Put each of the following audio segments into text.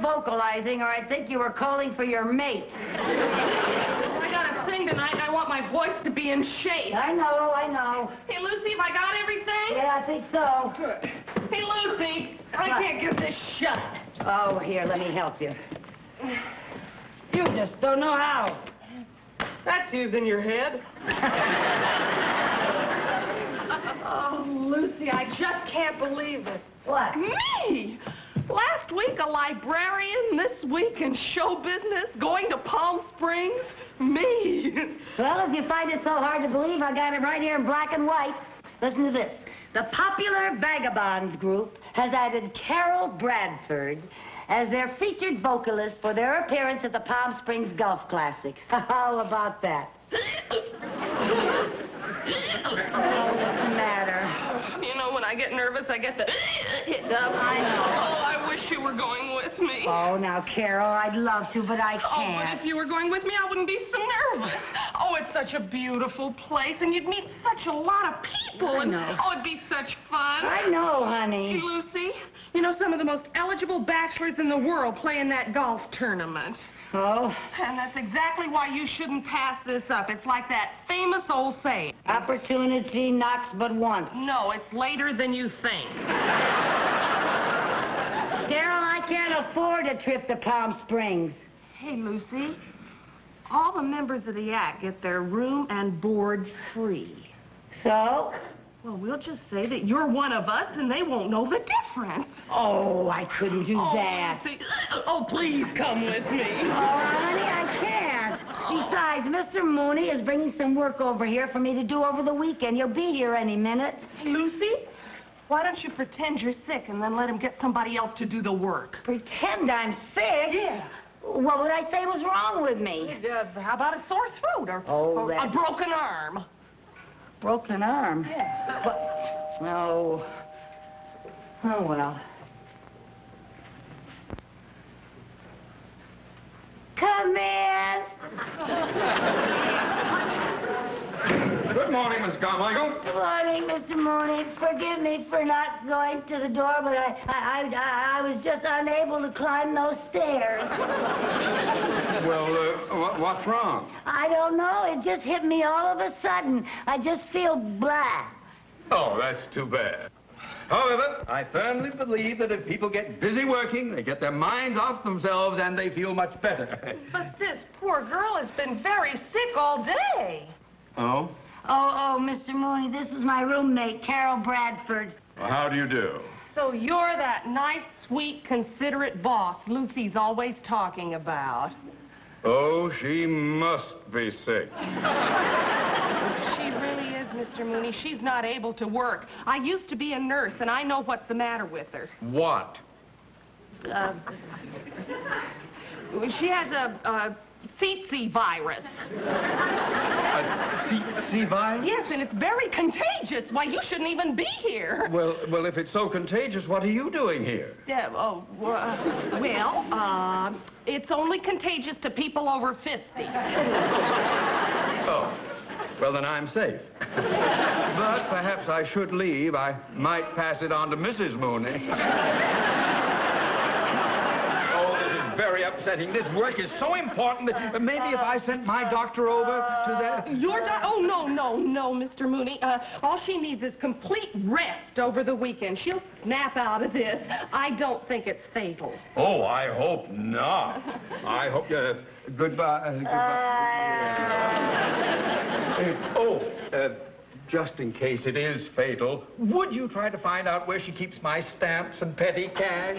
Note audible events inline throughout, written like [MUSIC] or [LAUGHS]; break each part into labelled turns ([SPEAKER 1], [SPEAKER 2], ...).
[SPEAKER 1] Vocalizing, or I'd think you were calling for your mate.
[SPEAKER 2] I gotta sing tonight, and I want my voice to be in shape.
[SPEAKER 1] I know, I know.
[SPEAKER 2] Hey, Lucy, have I got everything?
[SPEAKER 1] Yeah, I think so.
[SPEAKER 2] Good. Hey, Lucy, I
[SPEAKER 1] What?
[SPEAKER 2] can't get this shut.
[SPEAKER 1] Oh, here, let me help you. You just don't know how.
[SPEAKER 2] That's using your head. [LAUGHS] oh, Lucy, I just can't believe it.
[SPEAKER 1] What?
[SPEAKER 2] Me! Last week a librarian, this week in show business, going to Palm Springs. Me!
[SPEAKER 1] Well, if you find it so hard to believe, I got it right here in black and white. Listen to this. The popular Vagabonds group has added Carol Bradford as their featured vocalist for their appearance at the Palm Springs Golf Classic. [LAUGHS] How about that? [LAUGHS] What's the matter?
[SPEAKER 2] You know, when I get nervous, I get the [GASPS] hiccup.
[SPEAKER 1] I know.
[SPEAKER 2] Oh, I wish you were going with me.
[SPEAKER 1] Oh, now, Carol, I'd love to, but I can't.
[SPEAKER 2] Oh, but if you were going with me, I wouldn't be so nervous. Oh, it's such a beautiful place, and you'd meet such a lot of people.
[SPEAKER 1] I
[SPEAKER 2] and,
[SPEAKER 1] know.
[SPEAKER 2] Oh, it'd be such fun.
[SPEAKER 1] I know, honey. Hey.
[SPEAKER 2] Lucy, you know some of the most eligible bachelors in the world play in that golf tournament.
[SPEAKER 1] Oh,
[SPEAKER 2] And that's exactly why you shouldn't pass this up. It's like that famous old saying.
[SPEAKER 1] opportunity knocks but once.
[SPEAKER 2] No, it's later than you think.
[SPEAKER 1] Carol, I can't afford a trip to Palm Springs.
[SPEAKER 2] Hey, Lucy, all the members of the act get their room and board free.
[SPEAKER 1] So?
[SPEAKER 2] Well, we'll just say that you're one of us and they won't know the difference.
[SPEAKER 1] Oh, I couldn't do
[SPEAKER 2] oh,
[SPEAKER 1] that.
[SPEAKER 2] Lucy. Oh, please come with me.
[SPEAKER 1] Oh, honey, I can't. Besides, Mr. Mooney is bringing some work over here for me to do over the weekend. You'll be here any minute.
[SPEAKER 2] Lucy, why don't you pretend you're sick and then let him get somebody else to do the work?
[SPEAKER 1] Pretend I'm sick?
[SPEAKER 2] Yeah.
[SPEAKER 1] What would I say was wrong with me?
[SPEAKER 2] Uh, how about a sore throat or,
[SPEAKER 1] Oh,
[SPEAKER 2] or a broken arm?
[SPEAKER 1] Broken arm.
[SPEAKER 2] Yeah.
[SPEAKER 1] What? Oh. Oh, well. Come in. [LAUGHS]
[SPEAKER 3] Good morning, Miss Carmichael.
[SPEAKER 1] Good morning, Mr. Mooney. Forgive me for not going to the door, but I, I, I, I was just unable to climb those stairs. [LAUGHS]
[SPEAKER 3] Well, uh, wha- what's wrong?
[SPEAKER 1] I don't know. It just hit me all of a sudden. I just feel blah.
[SPEAKER 3] Oh, that's too bad. However, I firmly believe that if people get busy working, they get their minds off themselves and they feel much better.
[SPEAKER 2] But this poor girl has been very sick all day.
[SPEAKER 3] oh?
[SPEAKER 1] Oh, oh, Mr. Mooney, this is my roommate, Carol Bradford.
[SPEAKER 3] Well, how do you do?
[SPEAKER 2] So you're that nice, sweet, considerate boss Lucy's always talking about.
[SPEAKER 3] Oh, she must be sick.
[SPEAKER 2] She really is, Mr. Mooney. She's not able to work. I used to be a nurse, and I know what's the matter with her.
[SPEAKER 3] What?
[SPEAKER 2] Uh, she has a, a tsetse virus.
[SPEAKER 3] A C virus?
[SPEAKER 2] Yes, and it's very contagious. Why, you shouldn't even be here.
[SPEAKER 3] Well, well, if it's so contagious, what are you doing here?
[SPEAKER 2] Yeah, oh, uh, well, uh, it's only contagious to people over 50.
[SPEAKER 3] Oh. Well, then I'm safe. but perhaps I should leave. I might pass it on to Mrs. Mooney. Very upsetting. This work is so important that maybe if I sent my doctor over to that...
[SPEAKER 2] Your do- Oh, no, no, no, Mr. Mooney. Uh, all she needs is complete rest over the weekend. She'll snap out of this. I don't think it's fatal.
[SPEAKER 3] Oh, I hope not. I hope... Uh, goodbye. Uh, goodbye. Uh, oh, uh, just in case it is fatal, would you try to find out where she keeps my stamps and petty cash?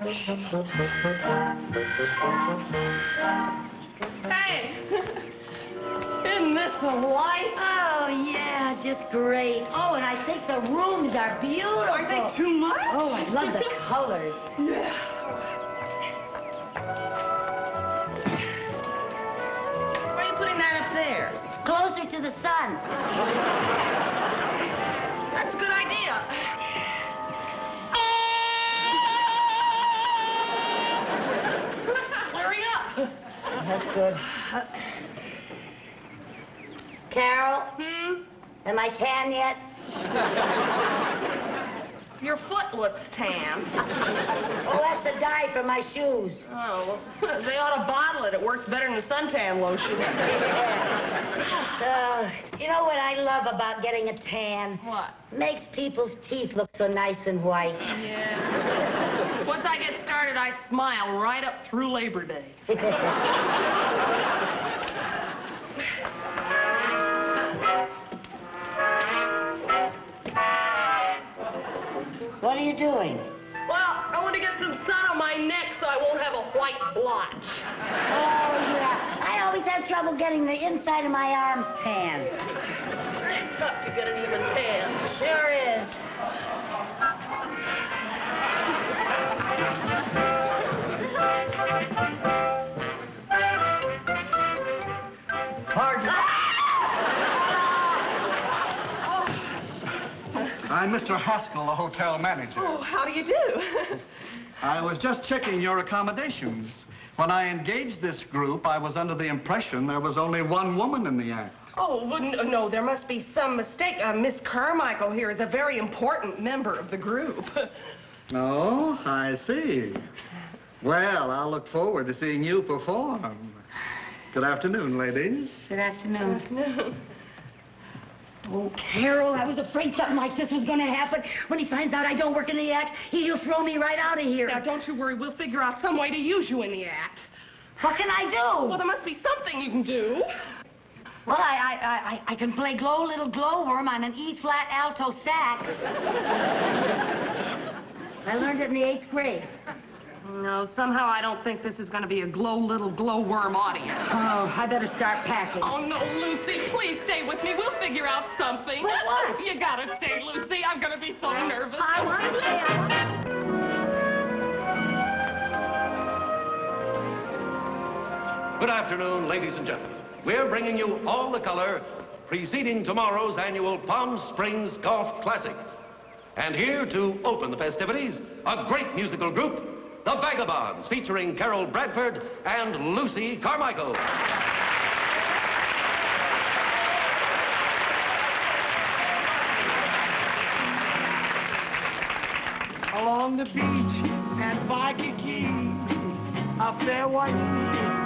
[SPEAKER 2] Hey! [LAUGHS] Isn't this a light?
[SPEAKER 1] Oh, yeah, just great. Oh, and I think the rooms are beautiful.
[SPEAKER 2] Aren't they too much?
[SPEAKER 1] Oh, I love the [LAUGHS] colors. Yeah.
[SPEAKER 2] Why are you putting that up there?
[SPEAKER 1] It's closer to the sun. [LAUGHS]
[SPEAKER 2] That's good.
[SPEAKER 1] Carol,
[SPEAKER 2] Hmm?
[SPEAKER 1] am I tan yet?
[SPEAKER 2] Your foot looks tan.
[SPEAKER 1] Oh, that's a dye for my shoes.
[SPEAKER 2] Oh, well, [LAUGHS] they ought to bottle it. It works better than the suntan lotion. [LAUGHS]
[SPEAKER 1] Uh, you know what I love about getting a tan?
[SPEAKER 2] What?
[SPEAKER 1] Makes people's teeth look so nice and white.
[SPEAKER 2] Yeah. Once I get started, I smile right up through Labor Day. [LAUGHS]
[SPEAKER 1] What are you doing?
[SPEAKER 2] Well, I want to get some sun on my neck so I won't have a white blotch.
[SPEAKER 1] Oh, yeah. I always have trouble getting the inside of my arms tan.
[SPEAKER 2] It's tough to get an even tan.
[SPEAKER 1] Sure is.
[SPEAKER 3] I'm Mr. Haskell, the hotel manager.
[SPEAKER 2] Oh, how do you do? [LAUGHS]
[SPEAKER 3] I was just checking your accommodations. When I engaged this group, I was under the impression there was only one woman in the act.
[SPEAKER 2] oh, well, n- no, there must be some mistake. Uh, Miss Carmichael here is a very important member of the group. [LAUGHS]
[SPEAKER 3] Oh, I see. Well, I'll look forward to seeing you perform. Good afternoon, ladies.
[SPEAKER 1] Good afternoon. Good afternoon. Oh, Carol, I was afraid something like this was going to happen. When he finds out I don't work in the act, he'll throw me right out of here.
[SPEAKER 2] now, don't you worry. We'll figure out some way to use you in the act.
[SPEAKER 1] What can I do?
[SPEAKER 2] Well, there must be something you can do.
[SPEAKER 1] Well, I, I, I, I- can play Glow Little Glowworm on an E-flat alto sax. [LAUGHS] I learned it in the eighth grade.
[SPEAKER 2] No, somehow I don't think this is going to be a glow little glowworm audience.
[SPEAKER 1] Oh, I better start packing.
[SPEAKER 2] Oh, no, Lucy, please stay with me. We'll figure out something.
[SPEAKER 1] What, what?
[SPEAKER 2] You gotta stay, Lucy. I'm gonna be so nervous.
[SPEAKER 1] I want to stay. I want-
[SPEAKER 4] Good afternoon, ladies and gentlemen. We're bringing you all the color preceding tomorrow's annual Palm Springs Golf Classic. And here to open the festivities, a great musical group, the Vagabonds, featuring Carol Bradford and Lucy Carmichael.
[SPEAKER 5] along the beach at Waikiki. A fair white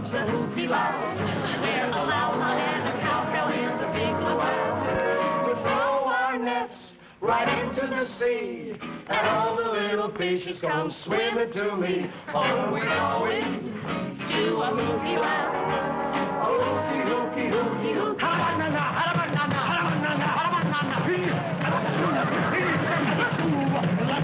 [SPEAKER 2] loves a hukilau. There's a loud and a cowbell is a big luau.
[SPEAKER 5] We throw our nets right into the sea, and all the little fishes come swimming to me. Oh, we're going
[SPEAKER 2] To a hukilau.
[SPEAKER 5] a oh, hooky, hooky, hooky, hooky. Halabanana, halabanana, halabanana, halabanana.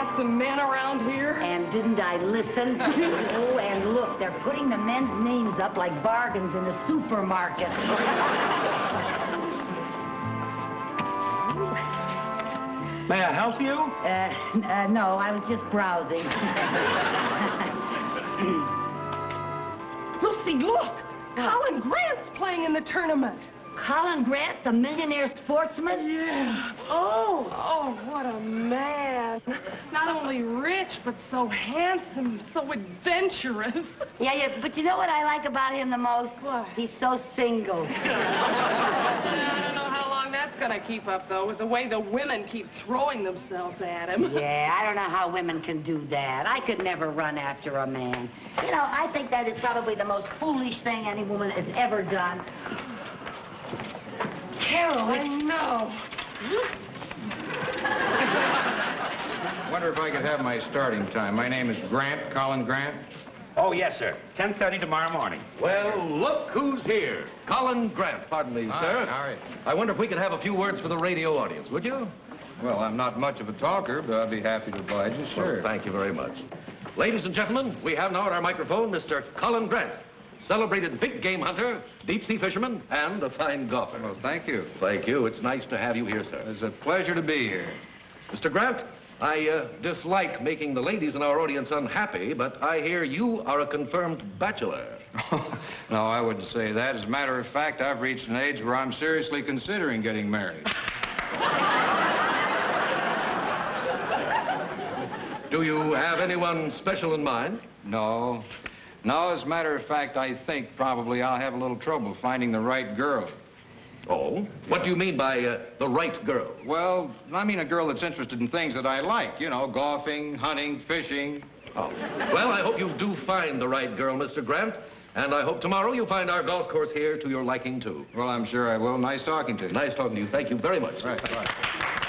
[SPEAKER 2] handsome men around here?
[SPEAKER 1] and didn't I listen? [LAUGHS] oh, and look, they're putting the men's names up like bargains in a supermarket.
[SPEAKER 6] May I help you?
[SPEAKER 1] Uh, uh, no, I was just browsing. [LAUGHS]
[SPEAKER 2] Lucy, look! Colin Grant's playing in the tournament.
[SPEAKER 1] Colin Grant, the millionaire sportsman?
[SPEAKER 2] Yeah. Oh. Oh, what a man. Not only rich, but so handsome, so adventurous.
[SPEAKER 1] Yeah, yeah, but you know what I like about him the most?
[SPEAKER 2] What?
[SPEAKER 1] He's so single. [LAUGHS]
[SPEAKER 2] I don't know how long that's going to keep up, though, with the way the women keep throwing themselves at him. [LAUGHS]
[SPEAKER 1] Yeah, I don't know how women can do that. I could never run after a man. You know, I think that is probably the most foolish thing any woman has ever done. Carol,
[SPEAKER 2] I
[SPEAKER 1] it's...
[SPEAKER 2] know. [LAUGHS]
[SPEAKER 3] Wonder if I could have my starting time. My name is Grant, Colin Grant.
[SPEAKER 7] Oh, yes, sir. 10.30 tomorrow morning.
[SPEAKER 4] Well, look who's here. Colin Grant, pardon me,
[SPEAKER 3] Hi,
[SPEAKER 4] sir.
[SPEAKER 3] how are you?
[SPEAKER 4] I wonder if we could have a few words for the radio audience, would you?
[SPEAKER 3] Well, I'm not much of a talker, but I'd be happy to oblige you, sure.
[SPEAKER 4] Well, thank you very much. Ladies and gentlemen, we have now at our microphone Mr. Colin Grant, celebrated big game hunter, deep sea fisherman, and a fine golfer.
[SPEAKER 3] Well, thank you.
[SPEAKER 4] Thank you. It's nice to have you here, sir.
[SPEAKER 3] It's a pleasure to be here.
[SPEAKER 4] Mr. Grant, I uh, dislike making the ladies in our audience unhappy, but I hear you are a confirmed bachelor. [LAUGHS]
[SPEAKER 3] no, I wouldn't say that. As a matter of fact, I've reached an age where I'm seriously considering getting married. [LAUGHS]
[SPEAKER 4] Do you have anyone special in mind?
[SPEAKER 3] No. No, as a matter of fact, I think probably I'll have a little trouble finding the right girl.
[SPEAKER 4] Oh? What do you mean by uh, the right girl?
[SPEAKER 3] Well, I mean a girl that's interested in things that I like. You know, golfing, hunting, fishing.
[SPEAKER 4] Oh. Well, I hope you do find the right girl, Mr. Grant. And I hope tomorrow you'll find our golf course here to your liking, too.
[SPEAKER 3] Well, I'm sure I will. Nice talking to you.
[SPEAKER 4] Nice talking to you. Thank you very much.
[SPEAKER 3] Right, right.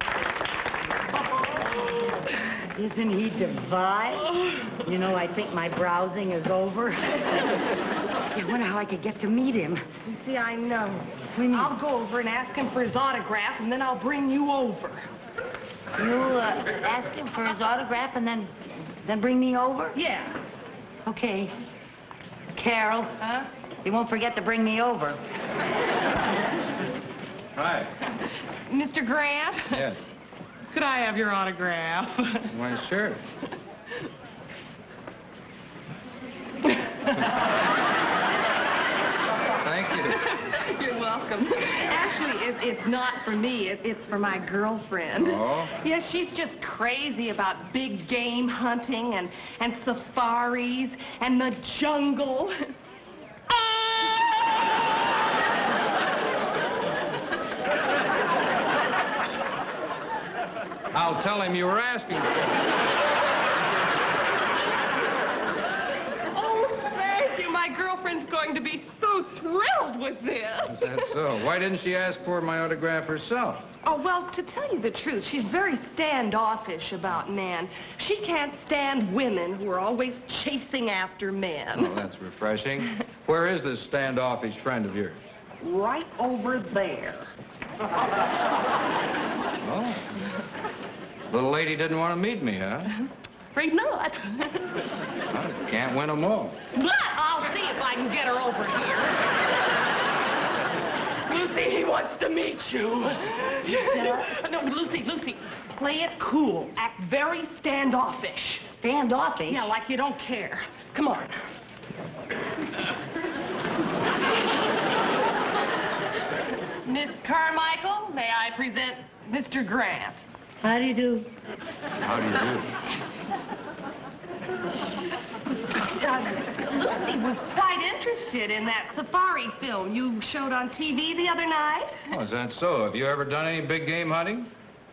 [SPEAKER 1] Isn't he divine? You know, I think my browsing is over. [LAUGHS] I wonder how I could get to meet him.
[SPEAKER 2] You see, I know. I'll go over and ask him for his autograph, and then I'll bring you over.
[SPEAKER 1] You'll uh, ask him for his autograph and then, then bring me over?
[SPEAKER 2] Yeah.
[SPEAKER 1] Okay. Carol,
[SPEAKER 2] Huh?
[SPEAKER 1] you won't forget to bring me over.
[SPEAKER 3] Hi. [LAUGHS]
[SPEAKER 2] Mr. Grant?
[SPEAKER 3] Yes.
[SPEAKER 2] Could I have your autograph?
[SPEAKER 3] Why, sure. Thank you.
[SPEAKER 2] You're welcome. Actually, it, it's not for me. It, it's for my girlfriend.
[SPEAKER 3] Oh?
[SPEAKER 2] Yes, she's just crazy about big game hunting and, and safaris and the jungle.
[SPEAKER 3] I'll tell him you were asking. [LAUGHS]
[SPEAKER 2] Oh, thank you. My girlfriend's going to be so thrilled with this.
[SPEAKER 3] Is that so? Why didn't she ask for my autograph herself?
[SPEAKER 2] Oh, well, to tell you the truth, she's very standoffish about men. She can't stand women who are always chasing after men.
[SPEAKER 3] Oh, that's refreshing. Where is this standoffish friend of yours?
[SPEAKER 2] Right over there. [LAUGHS]
[SPEAKER 3] Oh. Little lady didn't want to meet me, huh? [LAUGHS]
[SPEAKER 2] Afraid not. [LAUGHS]
[SPEAKER 3] Well, can't win them all.
[SPEAKER 2] but I'll see if I can get her over here. Lucy, he wants to meet you. [LAUGHS] no, Lucy, Lucy, play it cool. Act very standoffish.
[SPEAKER 1] Standoffish?
[SPEAKER 2] Yeah, like you don't care. Come on. Miss Carmichael, may I present Mr. Grant?
[SPEAKER 1] How do you do?
[SPEAKER 3] How do you do?
[SPEAKER 2] Uh, Lucy was quite interested in that safari film you showed on TV the other night.
[SPEAKER 3] Oh, is that so? Have you ever done any big game hunting?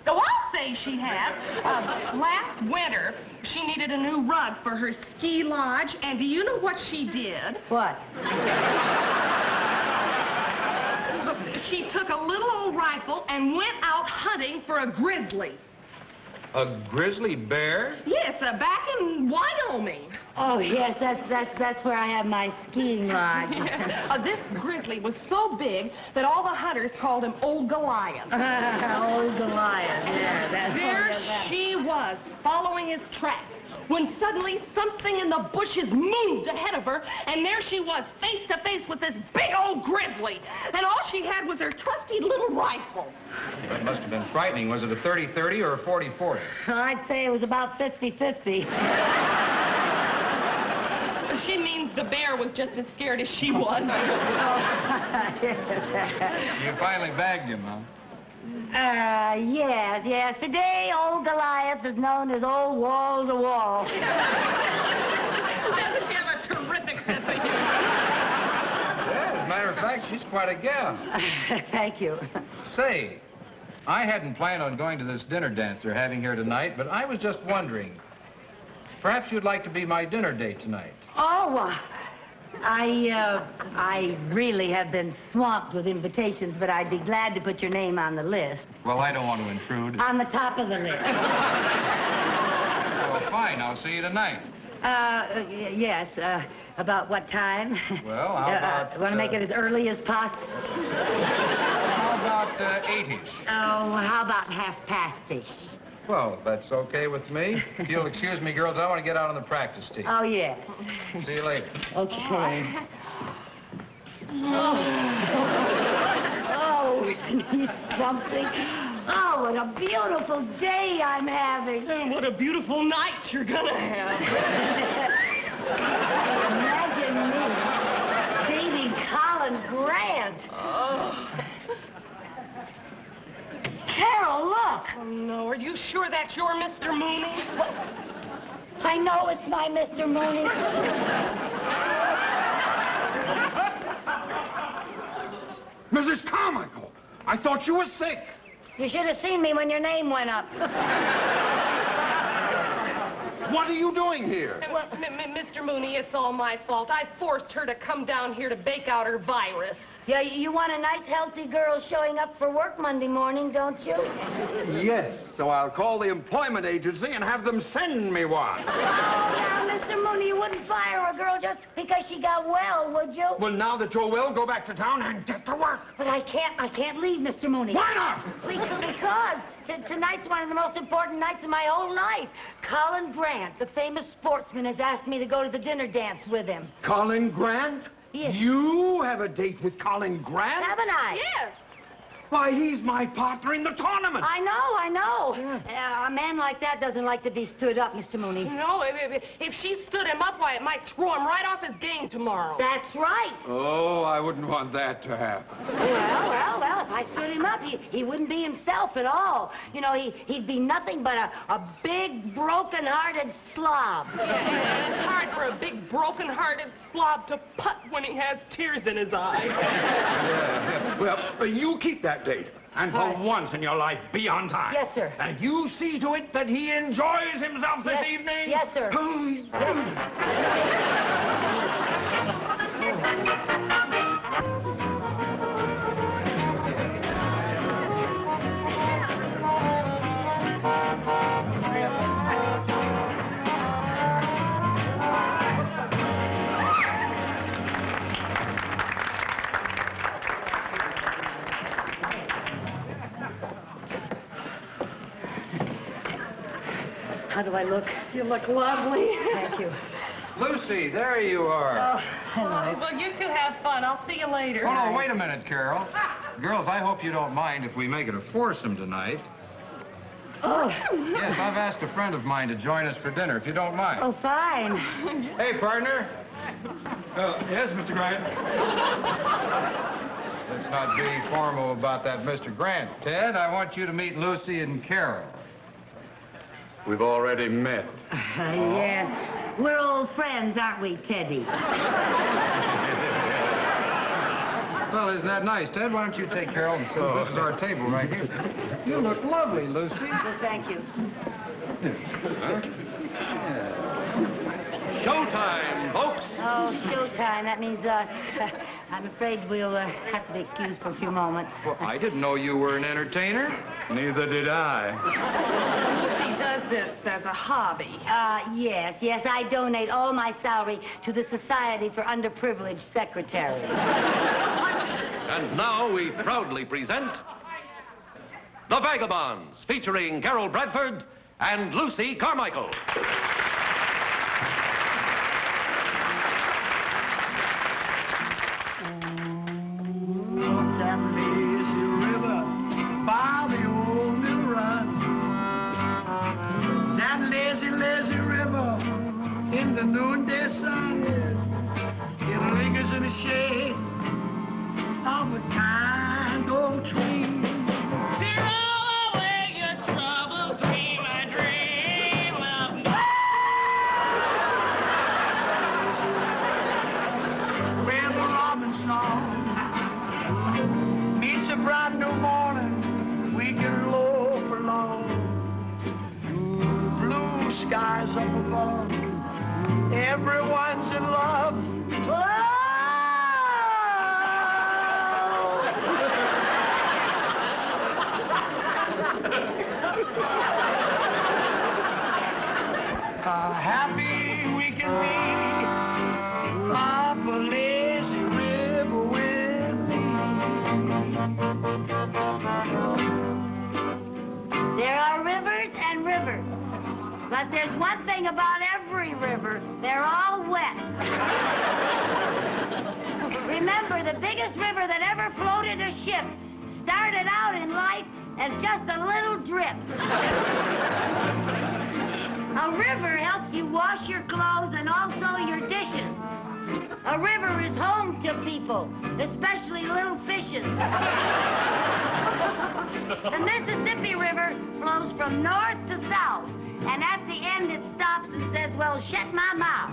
[SPEAKER 2] Oh, I'll say she has. Uh, last winter, she needed a new rug for her ski lodge, and do you know what she did?
[SPEAKER 1] What? [LAUGHS]
[SPEAKER 2] She took a little old rifle and went out hunting for a grizzly.
[SPEAKER 3] A grizzly bear?
[SPEAKER 2] Yes, uh, back in Wyoming.
[SPEAKER 1] Oh, yes, that's, that's, that's where I have my skiing [LAUGHS] lodge.
[SPEAKER 2] Uh, this grizzly was so big that all the hunters called him Old Goliath. [LAUGHS]
[SPEAKER 1] Old Goliath, yeah. That's
[SPEAKER 2] There
[SPEAKER 1] oh,
[SPEAKER 2] she was, following his tracks, when suddenly something in the bushes moved ahead of her, and there she was, face to face with this big old grizzly. And all she had was her trusty little rifle.
[SPEAKER 3] That must have been frightening. Was it a 30-30 or a 40-40?
[SPEAKER 1] I'd say it was about 50-50. [LAUGHS]
[SPEAKER 2] She means the bear was just as scared as she was. [LAUGHS]
[SPEAKER 3] You finally bagged him, huh?
[SPEAKER 1] Uh, yes, yes. Today, old Goliath is known as old wall to wall. [LAUGHS]
[SPEAKER 2] Doesn't she have a terrific sense of humor?
[SPEAKER 3] Yeah, as a matter of fact, she's quite a gal. [LAUGHS]
[SPEAKER 1] Thank you.
[SPEAKER 3] Say, I hadn't planned on going to this dinner dance they're having here tonight, but I was just wondering. Perhaps you'd like to be my dinner date tonight.
[SPEAKER 1] Oh, uh, I, uh, I really have been swamped with invitations, but I'd be glad to put your name on the list.
[SPEAKER 3] Well, I don't want to intrude.
[SPEAKER 1] On the top of the list.
[SPEAKER 3] Well, fine. I'll see you tonight.
[SPEAKER 1] Uh, yes, uh, about what time?
[SPEAKER 3] Well, how about,
[SPEAKER 1] Want to make
[SPEAKER 3] uh,
[SPEAKER 1] it as early as possible?
[SPEAKER 3] How about uh, eight-ish?
[SPEAKER 1] Oh, how about half past-ish?
[SPEAKER 3] Well, that's okay with me. If you'll excuse me, girls, I want to get out on the practice tee.
[SPEAKER 1] Oh, yes.
[SPEAKER 3] See you later.
[SPEAKER 1] Okay. [LAUGHS] Oh, oh [LAUGHS] isn't something? Oh, what a beautiful day I'm having.
[SPEAKER 2] And what a beautiful night you're gonna have.
[SPEAKER 1] Imagine me dating Colin Grant. Oh. Carol, look.
[SPEAKER 2] Oh, no, are you sure that's your Mr. Mooney?
[SPEAKER 1] I know it's my Mr. Mooney. [LAUGHS]
[SPEAKER 8] Mrs. Carmichael, I thought you were sick.
[SPEAKER 1] You should have seen me when your name went up. [LAUGHS]
[SPEAKER 8] What are you doing here?
[SPEAKER 2] Well, Mr. Mooney, it's all my fault. I forced her to come down here to bake out her virus.
[SPEAKER 1] Yeah, you want a nice, healthy girl showing up for work Monday morning, don't you?
[SPEAKER 8] Yes, so I'll call the employment agency and have them send me one.
[SPEAKER 1] Oh, now, Mr. Mooney, you wouldn't fire a girl just because she got well, would you?
[SPEAKER 8] Well, now that you're well, go back to town and get to work.
[SPEAKER 1] But I can't, I can't leave, Mr. Mooney.
[SPEAKER 8] Why not?
[SPEAKER 1] Because, tonight's one of the most important nights of my whole life. Colin Grant, the famous sportsman, has asked me to go to the dinner dance with him.
[SPEAKER 8] Colin Grant?
[SPEAKER 1] Yes.
[SPEAKER 8] You have a date with Colin Grant?
[SPEAKER 1] Haven't I?
[SPEAKER 2] Yes.
[SPEAKER 8] Why, he's my partner in the tournament.
[SPEAKER 1] I know, I know. Uh, a man like that doesn't like to be stood up, Mr. Mooney.
[SPEAKER 2] No, if, if, if she stood him up, why, it might throw him right off his game tomorrow.
[SPEAKER 1] That's right.
[SPEAKER 8] Oh, I wouldn't want that to happen.
[SPEAKER 1] Well, well, well, if I stood him up, he, he wouldn't be himself at all. You know, he, he'd be nothing but a, a big, broken-hearted slob.
[SPEAKER 2] And [LAUGHS] it's hard for a big, broken-hearted slob to putt when he has tears in his eyes. [LAUGHS]
[SPEAKER 8] Well, uh, you keep that date. And for
[SPEAKER 1] Right.
[SPEAKER 8] once in your life, be on time.
[SPEAKER 1] Yes, sir.
[SPEAKER 8] And you see to it that he enjoys himself this
[SPEAKER 1] Yes-
[SPEAKER 8] evening.
[SPEAKER 1] yes, sir. [LAUGHS] How do I look?
[SPEAKER 2] You look lovely.
[SPEAKER 1] Thank you.
[SPEAKER 3] Lucy, there you are.
[SPEAKER 1] Oh, hello.
[SPEAKER 2] Well, you two have fun. I'll see you later.
[SPEAKER 3] Oh, no, wait a minute, Carol. Girls, I hope you don't mind if we make it a foursome tonight.
[SPEAKER 1] Oh,
[SPEAKER 3] Yes, I've asked a friend of mine to join us for dinner, if you don't mind.
[SPEAKER 1] oh, fine.
[SPEAKER 3] Hey, partner.
[SPEAKER 8] Uh, yes, Mr. Grant.
[SPEAKER 3] Let's not be formal about that, Mr. Grant. Ted, I want you to meet Lucy and Carol.
[SPEAKER 8] We've already met. [LAUGHS]
[SPEAKER 1] Uh, yes. We're old friends, aren't we, Teddy?
[SPEAKER 3] Well, isn't that nice, Ted? Why don't you take Carol and sit? This is our table right here. You look lovely, Lucy.
[SPEAKER 1] Well, thank you.
[SPEAKER 4] Showtime, folks.
[SPEAKER 1] Oh, showtime. That means us. [LAUGHS] I, I'm afraid we'll uh, have to be excused for a few moments.
[SPEAKER 3] Well, I didn't know you were an entertainer.
[SPEAKER 9] Neither did I.
[SPEAKER 2] Lucy does this as a hobby.
[SPEAKER 1] Uh, yes, yes, I donate all my salary to the Society for Underprivileged Secretaries.
[SPEAKER 5] And now we proudly present The Vagabonds, featuring Carol Bradford and Lucy Carmichael.
[SPEAKER 1] They're all wet. Remember, the biggest river that ever floated a ship started out in life as just a little drip. A river helps you wash your clothes and also your dishes. A river is home to people, especially little fishes. The Mississippi River flows from north to south, and at the end it stops and says, well, shut my mouth.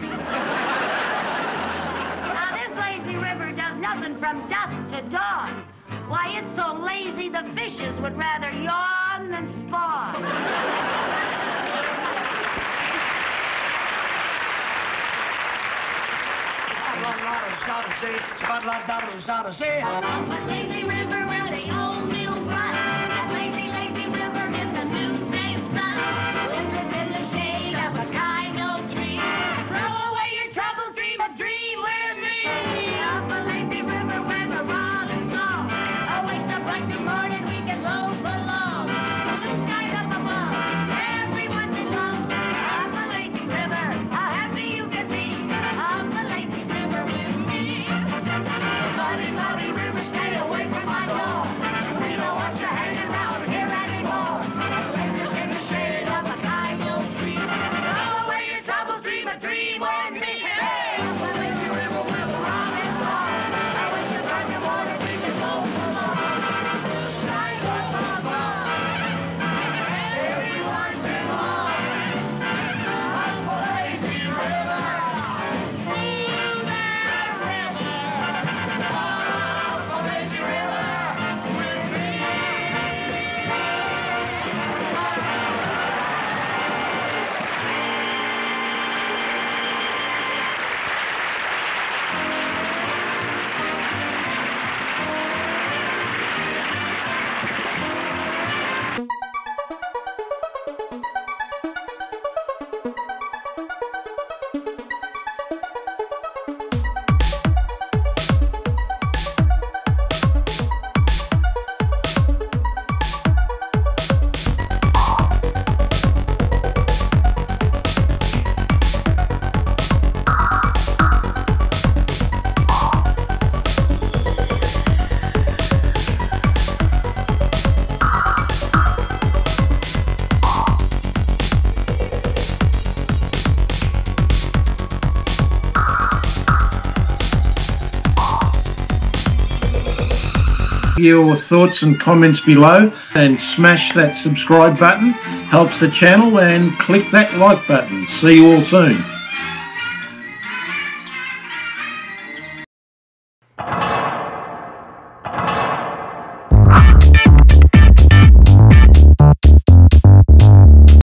[SPEAKER 1] now, this lazy river does nothing from dusk to dawn. Why, it's so lazy the fishes would rather yawn than spawn. A lazy river where the old
[SPEAKER 10] your thoughts and comments below and smash that subscribe button. Helps the channel and click that like button. See you all soon